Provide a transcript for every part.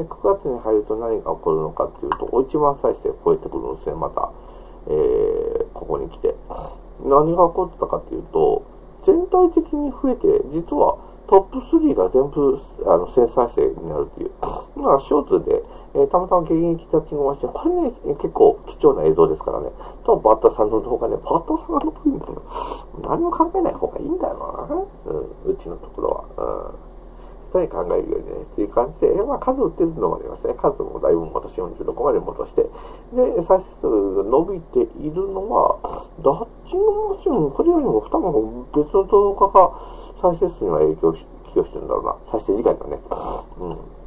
で9月に入ると何が起こるのかっていうと、1万再生超えてくるんですね、また。えー、ここに来て。何が起こったかっていうと、全体的に増えて、実はトップ3が全部あの1000再生になるっていう。まあ、ショーツで、えー、たまたま現役タッチングマシン、これね、結構貴重な映像ですからね。と、バッタさんの動画ね、バッタさんが得意んだよ。何も考えない方がいいんだよな。うん、うちのところは。うん人に考えるようにね、っていう感じで、まあ、数打ってるのもありますね。数もだいぶ戻し、46まで戻して。で、再生数が伸びているのは、ダッチングマシン、これよりも多分別の動画が再生数には影響し、寄与してるんだろうな。再生時間がね。うん。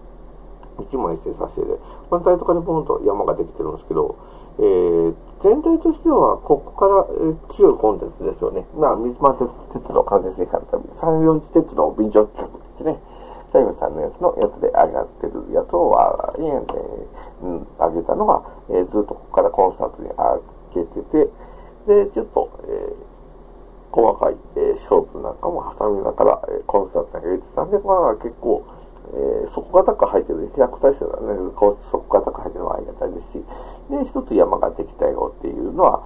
1万1000再生で。このタイトからボンと山ができてるんですけど、えー、全体としては、ここから、えー、強いコンテンツですよね。まあ、水間鉄道完全生活旅、三四次鉄道便乗企画ですね。サイムさんのやつのやつで上がってるやつを、えー、うん、上げたのが、えー、ずっとここからコンスタントに上げてて、で、ちょっと、えー、細かい、えー、勝負なんかも挟みながら、えー、コンスタントに上げてたんで、まあ結構、えー、底が高く入ってる、100体制だね、底が高く入ってるのはありがたいですし、で、一つ山ができたよっていうのは、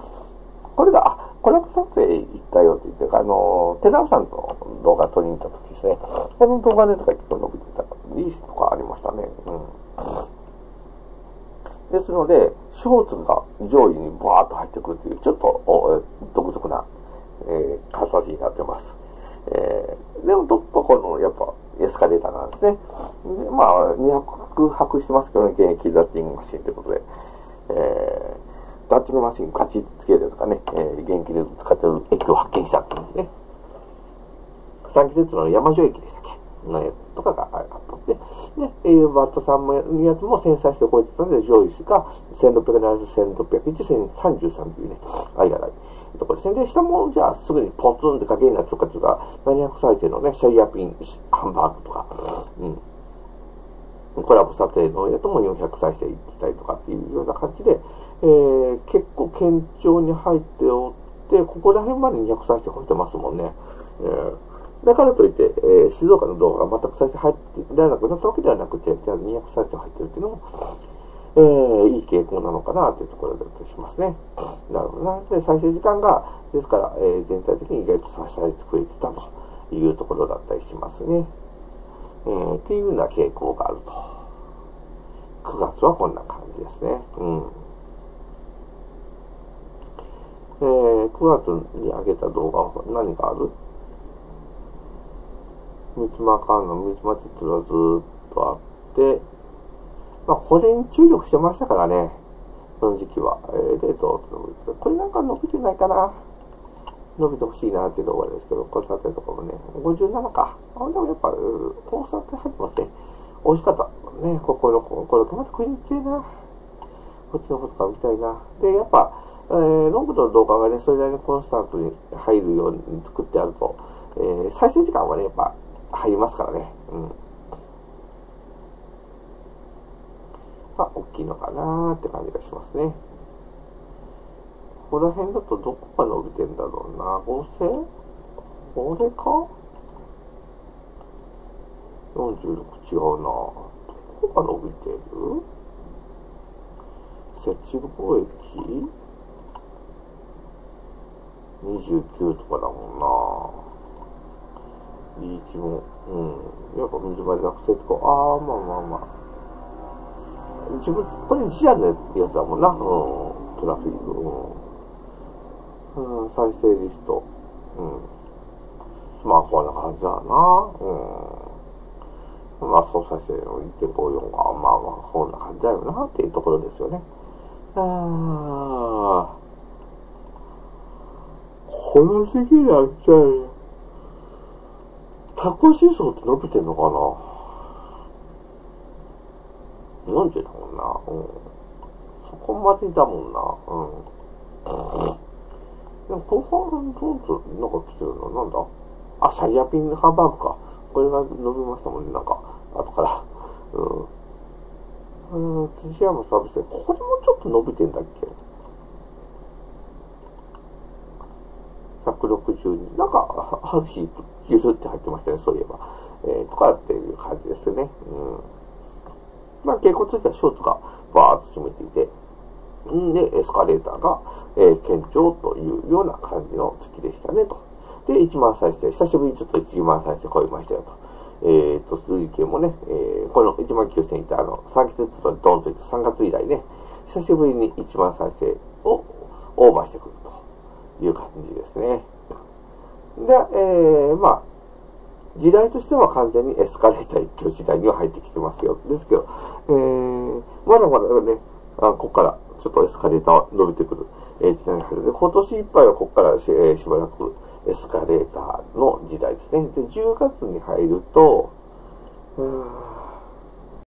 これが、あ、コラボ撮影行ったよって言って、あの、テラさんの動画撮りに行った時ですね。この動画でとか結構伸びてた、いいとかありましたね。うん。ですので、ショーツが上位にバーッと入ってくるという、ちょっと独特な、えー、形になってます。えー、でも、どっかこの、やっぱ、エスカレーターなんですね。で、まあ、200泊してますけどね、現役ダッティングマシンということで。えー、ダッチングマシンカチッつけるとかね、えー、元気で使ってる駅を発見したっていうね。三季節の山城駅でしたっけ？のやつとかがあったんで、で、えー、バットさんのやつも1000再生超えてたんで、上位が1670、1601、1033というね、ありがたいところですね。で、下もじゃあすぐにポツンって影になるとかっていうか、700再生のね、シャイアピン、ハンバーグとか、うん。コラボ撮影のやつも400再生いってたりとかっていうような感じで、えー、結構堅調に入っておって、ここら辺まで200再生超えてますもんね。えーだからといって、えー、静岡の動画が全く再生入ってられなくなったわけではなくて、じゃあ200再生入ってるっていうのも、えー、いい傾向なのかなというところだとしますね。なるほどな。で、再生時間が、ですから、えー、全体的に意外と再生増えてたというところだったりしますね。えー、っていうような傾向があると。9月はこんな感じですね。うん。えー、9月に上げた動画は何がある？三つ間間の三つ間鉄道ずっとあって、まあ、これに注力してましたからね、この時期は。えー、で、どうこれなんか伸びてないかな？伸びてほしいなっていうところですけど、これ撮影とかもね、57か。あ、でもやっぱ、コンサート入ってますね。美味しかった。ね、ここの、これ、また食いに行きたいな。こっちの方とか見たいな。で、やっぱ、えー、ロングの動画がね、それなりにコンスタントに入るように作ってあると、えー、再生時間はね、やっぱ、入りますからね。うん。まあ、大きいのかなーって感じがしますね。ここら辺だとどこが伸びてんだろうな。合成？これか ?46 違うな。どこが伸びてる？設置貿易？?29 とかだもんな。リーチも、うん。やっぱ水場で学生とか、ああ、まあまあまあ。自分、これ自社のやつだもんな。うん。トラフィック。うん。うん、再生リスト。うん。まあ、こんな感じだな。うん。まあ、総再生の1.54が、まあまあ、こんな感じだよな、っていうところですよね。ああ。この時期になっちゃうよ。タコ思想って伸びてんのかな ?40 だもんな？うん。そこまでだもんな。うん。でも後半、どんどんなんか来てるの？なんだ？あ、シャイアピンハンバーグか。これが伸びましたもんね、なんか、後から。うん。うん、辻山サービスで、これもちょっと伸びてんだっけ？162。なんか、ある日、ゆずって入ってましたね、そういえば。えー、とかっていう感じですね。うん。まあ、傾向としてはショーツがバーッと占めていて、んで、エスカレーターが、えー、堅調というような感じの月でしたね、と。で、1万再生、久しぶりにちょっと1万再生超えましたよ、と。えっ、ー、と、数字系もね、えー、この1万9000いたあの、3月とドンといって3月以来ね、久しぶりに1万再生をオーバーしてくるという感じですね。で、えー、まあ、時代としては完全にエスカレーター一挙時代には入ってきてますよ。ですけど、えー、まだまだね、あここからちょっとエスカレーター伸びてくる、え、時代に入るで、今年いっぱいはここからし,、え、しばらくエスカレーターの時代ですね。で、10月に入ると、うん